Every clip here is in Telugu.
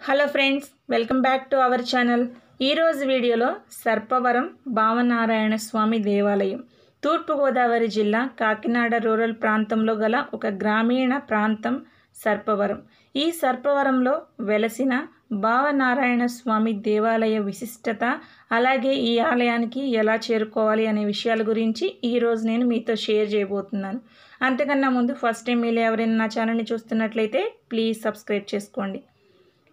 Hello friends welcome back to our channel. ఈరోజు వీడియోలో సర్పవరం భావనారాయణ స్వామి దేవాలయం తూర్పుగోదావరి జిల్లా కాకినాడ రూరల్ ప్రాంతంలో గల ఒక గ్రామీణ ప్రాంతం సర్పవరం. ఈ సర్పవరంలో వెలసిన భావనారాయణ స్వామి దేవాలయ విశిష్టత అలాగే ఈ ఆలయానికి ఎలా చేరుకోవాలి అనే విషయాల గురించి ఈరోజు నేను మీతో షేర్ చేయబోతున్నాను. అంతకన్నా ముందు ఫస్ట్ టైం మీరు ఎవరైనా నా ఛానల్ని చూస్తున్నట్లయితే ప్లీజ్ సబ్స్క్రైబ్ చేసుకోండి.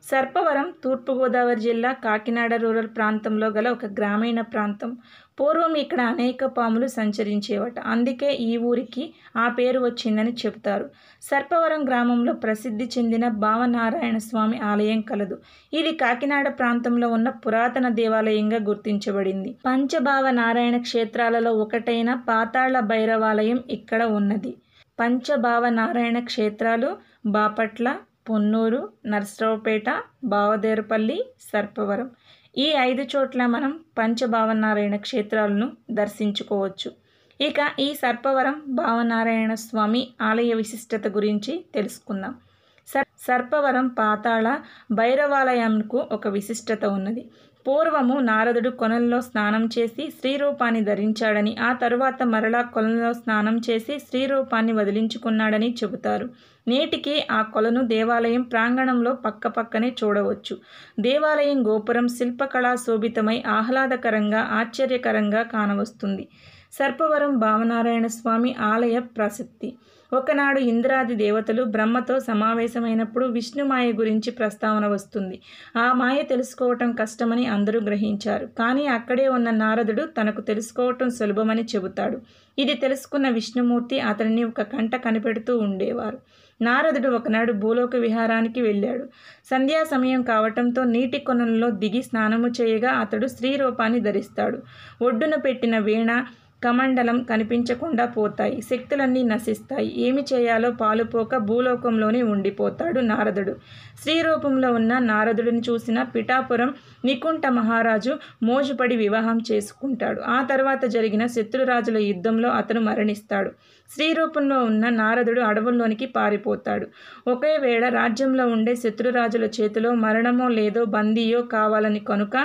సర్పవరం తూర్పుగోదావరి జిల్లా కాకినాడ రూరల్ ప్రాంతంలో గల ఒక గ్రామీణ ప్రాంతం. పూర్వం ఇక్కడ అనేక పాములు సంచరించేవట. అందుకే ఈ ఊరికి ఆ పేరు వచ్చిందని చెబుతారు. సర్పవరం గ్రామంలో ప్రసిద్ధి చెందిన భావనారాయణ స్వామి ఆలయం కలదు. ఇది కాకినాడ ప్రాంతంలో ఉన్న పురాతన దేవాలయంగా గుర్తించబడింది. పంచభావ నారాయణ క్షేత్రాలలో ఒకటైన పాతాళ భైరవాలయం ఇక్కడ ఉన్నది. పంచభావ నారాయణ క్షేత్రాలు బాపట్ల పొన్నూరు నర్సరావుపేట బావదేరపల్లి సర్పవరం. ఈ ఐదు చోట్ల మనం పంచభావనారాయణ క్షేత్రాలను దర్శించుకోవచ్చు. ఇక ఈ సర్పవరం భావనారాయణ స్వామి ఆలయ విశిష్టత గురించి తెలుసుకుందాం. సర్ సర్పవరం పాతాళ భైరవాలయంకు ఒక విశిష్టత ఉన్నది. పూర్వము నారదుడు కొనల్లో స్నానం చేసి స్త్రీరూపాన్ని ధరించాడని ఆ తరువాత మరలా కొలంలో స్నానం చేసి స్త్రీరూపాన్ని వదిలించుకున్నాడని చెబుతారు. నేటికి ఆ కొలను దేవాలయం ప్రాంగణంలో పక్కపక్కనే చూడవచ్చు. దేవాలయం గోపురం శిల్పకళా శోభితమై ఆహ్లాదకరంగా ఆశ్చర్యకరంగా కానవస్తుంది. సర్పవరం భావనారాయణ స్వామి ఆలయ ప్రసిద్ధి. ఒకనాడు ఇంద్రాది దేవతలు బ్రహ్మతో సమావేశమైనప్పుడు విష్ణుమాయ గురించి ప్రస్తావన వస్తుంది. ఆ మాయ తెలుసుకోవటం కష్టమని అందరూ గ్రహించారు. కానీ అక్కడే ఉన్న నారదుడు తనకు తెలుసుకోవటం సులభమని చెబుతాడు. ఇది తెలుసుకున్న విష్ణుమూర్తి అతనిని ఒక కంట కనిపెడుతూ ఉండేవారు. నారదుడు ఒకనాడు భూలోక విహారానికి వెళ్ళాడు. సంధ్యా సమయం కావటంతో నీటి కొనంలో దిగి స్నానము చేయగా అతడు స్త్రీ రూపాన్ని ధరిస్తాడు. ఒడ్డున పెట్టిన వీణ కమండలం కనిపించకుండా పోతాయి. శక్తులన్నీ నశిస్తాయి. ఏమి చేయాలో పాలుపోక భూలోకంలోనే ఉండిపోతాడు నారదుడు. స్త్రీ రూపంలో ఉన్న నారదుడిని చూసిన పిఠాపురం నికుంఠ మహారాజు మోజుపడి వివాహం చేసుకుంటాడు. ఆ తర్వాత జరిగిన శత్రురాజుల యుద్ధంలో అతను మరణిస్తాడు. స్త్రీ రూపంలో ఉన్న నారదుడు అడవుల్లోనికి పారిపోతాడు. ఒకే వేళ రాజ్యంలో ఉండే శత్రురాజుల చేతిలో మరణమో లేదో బందీయో కావాలని కనుక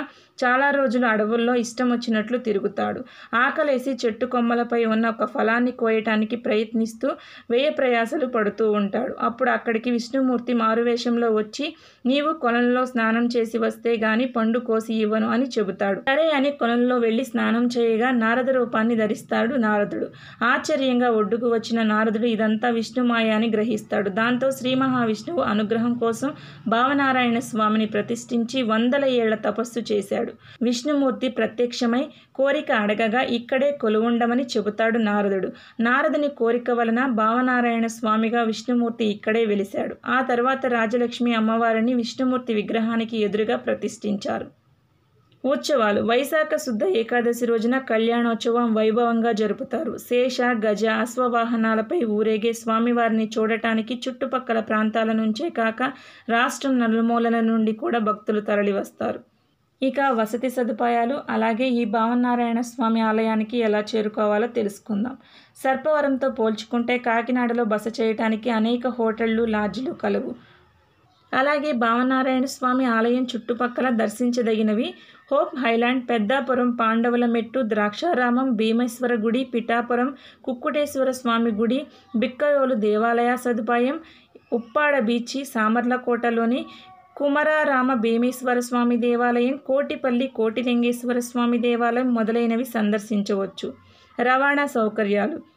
చాలా రోజులు అడవుల్లో ఇష్టం వచ్చినట్లు తిరుగుతాడు. ఆకలేసి చెట్టు కొమ్మలపై ఉన్న ఒక ఫలాన్ని కోయటానికి ప్రయత్నిస్తూ వ్యయ ప్రయాసలు పడుతూ ఉంటాడు. అప్పుడు అక్కడికి విష్ణుమూర్తి మారువేషంలో వచ్చి నీవు కొలంలో స్నానం చేసి వస్తే గాని పండు కోసి ఇవ్వను అని చెబుతాడు. సరే అని కొలంలో వెళ్ళి స్నానం చేయగా నారద రూపాన్ని ధరిస్తాడు నారదుడు. ఆశ్చర్యంగా ఒడ్డుకు వచ్చిన నారదుడు ఇదంతా విష్ణుమాయ అని గ్రహిస్తాడు. దాంతో శ్రీ మహావిష్ణువు అనుగ్రహం కోసం భావనారాయణ స్వామిని ప్రతిష్ఠించి వందల ఏళ్ళ తపస్సు చేశాడు. విష్ణుమూర్తి ప్రత్యక్షమై కోరిక అడగగా ఇక్కడే కొలువుండమని చెబుతాడు నారదుడు. నారదుని కోరిక వలన భావనారాయణ స్వామిగా విష్ణుమూర్తి ఇక్కడే వెలిశాడు. ఆ తర్వాత రాజలక్ష్మి అమ్మవారిని విష్ణుమూర్తి విగ్రహానికి ఎదురుగా ప్రతిష్ఠించారు. ఉత్సవాలు. వైశాఖ శుద్ధ ఏకాదశి రోజున కళ్యాణోత్సవం వైభవంగా జరుపుతారు. శేష గజ అశ్వవాహనాలపై ఊరేగే స్వామివారిని చూడటానికి చుట్టుపక్కల ప్రాంతాల నుంచే కాక రాష్ట్రం నలుమూలల నుండి కూడా భక్తులు తరలివస్తారు. ఇక వసతి సదుపాయాలు అలాగే ఈ భావనారాయణ స్వామి ఆలయానికి ఎలా చేరుకోవాలో తెలుసుకుందాం. సర్పవరంతో పోల్చుకుంటే కాకినాడలో బస చేయటానికి అనేక హోటళ్ళు లాడ్జిలు కలవు. అలాగే భావనారాయణ స్వామి ఆలయం చుట్టుపక్కల దర్శించదగినవి. హోప్ హైలాండ్ పెద్దాపురం పాండవుల మెట్టు ద్రాక్షారామం భీమేశ్వర గుడి పిఠాపురం కుక్కుటేశ్వర స్వామి గుడి బిక్కయోలు దేవాలయ సదుపాయం ఉప్పాడ బీచి సామర్లకోటలోని కుమరారామ భీమేశ్వర స్వామి దేవాలయం కోటిపల్లి కోటిలింగేశ్వర స్వామి దేవాలయం మొదలైనవి సందర్శించవచ్చు. రవాణా సౌకర్యాలు.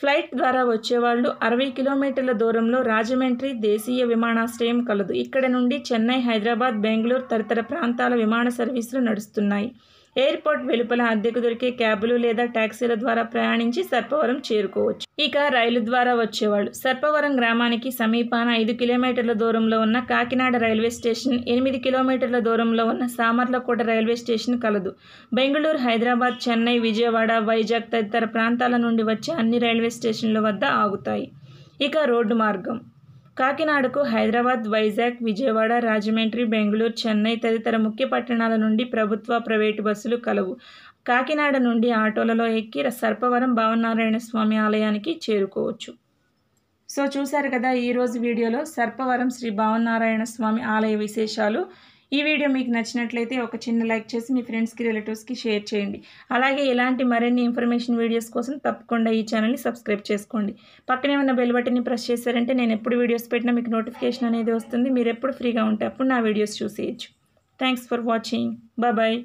ఫ్లైట్ ద్వారా వచ్చేవాళ్ళు అరవై కిలోమీటర్ల దూరంలో రాజమండ్రి దేశీయ విమానాశ్రయం కలదు. ఇక్కడ నుండి చెన్నై హైదరాబాద్ బెంగళూరు తదితర ప్రాంతాల విమాన సర్వీసులు నడుస్తున్నాయి. ఎయిర్పోర్ట్ వెలుపల అద్దెకు దొరికే క్యాబులు లేదా ట్యాక్సీల ద్వారా ప్రయాణించి సర్పవరం చేరుకోవచ్చు. ఇక రైలు ద్వారా వచ్చేవాళ్ళు. సర్పవరం గ్రామానికి సమీపాన ఐదు కిలోమీటర్ల దూరంలో ఉన్న కాకినాడ రైల్వే స్టేషన్ ఎనిమిది కిలోమీటర్ల దూరంలో ఉన్న సామర్లకోట రైల్వే స్టేషన్ కలదు. బెంగళూరు హైదరాబాద్ చెన్నై విజయవాడ వైజాగ్ తదితర ప్రాంతాల నుండి వచ్చే అన్ని రైల్వే స్టేషన్ల వద్ద ఆగుతాయి. ఇక రోడ్డు మార్గం. కాకినాడకు హైదరాబాద్ వైజాగ్ విజయవాడ రాజమండ్రి బెంగళూరు చెన్నై తదితర ముఖ్య పట్టణాల నుండి ప్రభుత్వ ప్రైవేటు బస్సులు కలవు. కాకినాడ నుండి ఆటోలలో ఎక్కి సర్పవరం భావనారాయణ స్వామి ఆలయానికి చేరుకోవచ్చు. సో చూశారు కదా ఈరోజు వీడియోలో సర్పవరం శ్రీ భావనారాయణ స్వామి ఆలయ విశేషాలు. ఈ వీడియో మీకు నచ్చినట్లయితే ఒక చిన్న లైక్ చేసి మీ ఫ్రెండ్స్కి రిలేటివ్స్కి షేర్ చేయండి. అలాగే ఇలాంటి మరిన్ని ఇన్ఫర్మేషన్ వీడియోస్ కోసం తప్పకుండా ఈ ఛానల్ని సబ్స్క్రైబ్ చేసుకోండి. పక్కనే ఉన్న బెల్ బటన్ని ప్రెస్ చేశారంటే నేను ఎప్పుడు వీడియోస్ పెట్టినా మీకు నోటిఫికేషన్ అనేది వస్తుంది. మీరు ఎప్పుడు ఫ్రీగా ఉంటే అప్పుడు నా videos చూసేయచ్చు. Thanks for watching. Bye